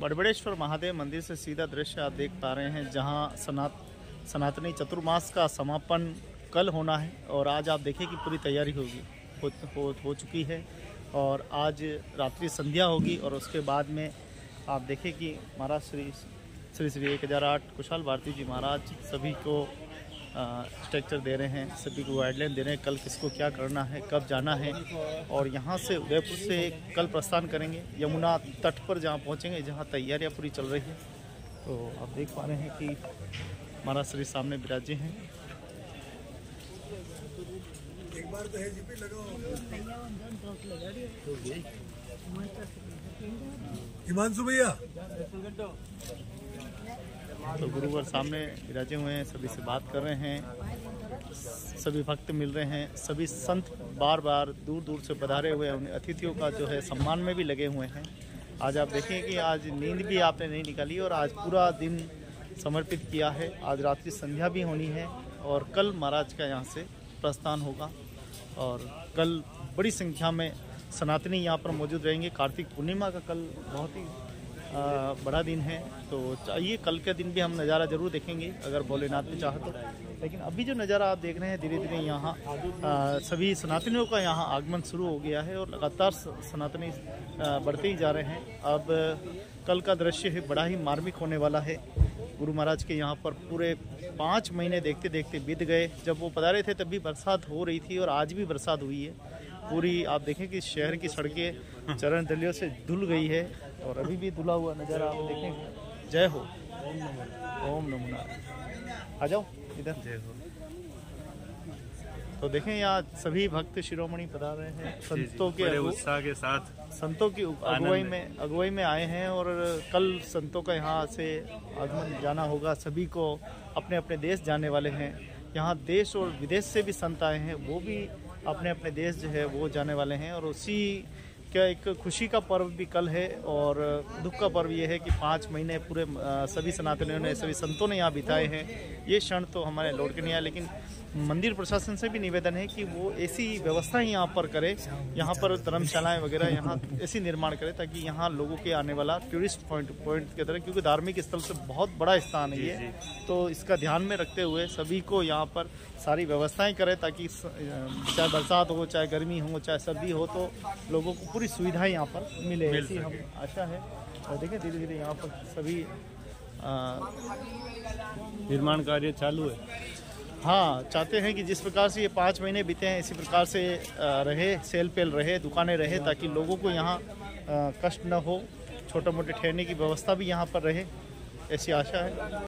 बड़बड़ेश्वर महादेव मंदिर से सीधा दृश्य आप देख पा रहे हैं जहाँ सनात सनातनी चतुर्मास का समापन कल होना है और आज आप देखें कि पूरी तैयारी होगी हो, हो, हो चुकी है और आज रात्रि संध्या होगी और उसके बाद में आप देखें कि महाराज श्री श्री श्री एक हज़ार आठ कुशाल भारती जी महाराज सभी को स्ट्रक्चर दे रहे हैं, सभी को गाइडलाइन दे रहे हैं, कल किसको क्या करना है, कब जाना है, और यहाँ से उदयपुर से कल प्रस्थान करेंगे, यमुना तट पर जहाँ पहुँचेंगे, जहाँ तैयारियाँ पूरी चल रही है। तो आप देख पा रहे हैं कि महाराज श्री सामने विराजे हैं। एक बार तो है जीपी लगाओ हिमांशु भैया। तो गुरुवर सामने विराजे हुए हैं, सभी से बात कर रहे हैं, सभी भक्त मिल रहे हैं, सभी संत बार बार दूर दूर से पधारे हुए हैं उन अतिथियों का जो है सम्मान में भी लगे हुए हैं। आज आप देखें कि आज नींद भी आपने नहीं निकाली और आज पूरा दिन समर्पित किया है। आज रात्रि संध्या भी होनी है और कल महाराज का यहाँ से प्रस्थान होगा और कल बड़ी संख्या में सनातनी यहाँ पर मौजूद रहेंगे। कार्तिक पूर्णिमा का कल बहुत ही बड़ा दिन है तो चाहिए कल के दिन भी हम नज़ारा ज़रूर देखेंगे, अगर भोलेनाथ ने चाहे तो। लेकिन अभी जो नज़ारा आप देख रहे हैं, धीरे धीरे यहाँ सभी सनातनियों का यहाँ आगमन शुरू हो गया है और लगातार सनातनी बढ़ते ही जा रहे हैं। अब, कल का दृश्य है, बड़ा ही मार्मिक होने वाला है। गुरु महाराज के यहाँ पर पूरे पाँच महीने देखते देखते बीत गए। जब वो पधारे थे, तब भी बरसात हो रही थी और आज भी बरसात हुई है। पूरी, आप देखें कि शहर की सड़कें चरण दलियों से धुल गई है। और अभी भी धुला हुआ नज़र आप देखें जय हो। ओम नमो। नारायण आ जाओ इधर। जय हो। तो देखें यहाँ सभी भक्त शिरोमणि पधार रहे हैं। संतों के उत्साह के साथ। संतों की अगुवाई में। अगुवाई में आए हैं और कल संतों का यहाँ से आगमन जाना होगा। सभी को अपने अपने देश जाने वाले हैं। यहाँ देश और विदेश से भी संत आए हैं। वो भी अपने अपने देश जो है वो जाने वाले हैं। और उसी का एक खुशी का पर्व भी कल है और दुख का पर्व ये है कि पाँच महीने पूरे सभी सनातनियों ने सभी संतों ने यहाँ बिताए हैं। ये क्षण तो हमारे लौट के नहीं आया लेकिन मंदिर प्रशासन से भी निवेदन है कि वो ऐसी व्यवस्था ही यहाँ पर करे यहाँ पर धर्मशालाएँ वगैरह यहाँ ऐसी निर्माण करे ताकि यहाँ लोगों के आने वाला टूरिस्ट पॉइंट पॉइंट की तरह क्योंकि धार्मिक स्थल से बहुत बड़ा स्थान है ये। तो इसका ध्यान में रखते हुए सभी को यहाँ पर सारी व्यवस्थाएँ करें ताकि चाहे बरसात हो चाहे गर्मी हो चाहे सर्दी हो तो लोगों को पूरी सुविधाएँ यहाँ पर मिले ऐसी हम आशा है। और देखें धीरे धीरे यहाँ पर सभी निर्माण कार्य चालू है। हाँ चाहते हैं कि जिस प्रकार से ये पाँच महीने बीते हैं इसी प्रकार से रहे सेल पेल रहे दुकानें रहे ताकि लोगों को यहाँ कष्ट न हो छोटे मोटे ठहरने की व्यवस्था भी यहाँ पर रहे ऐसी आशा है।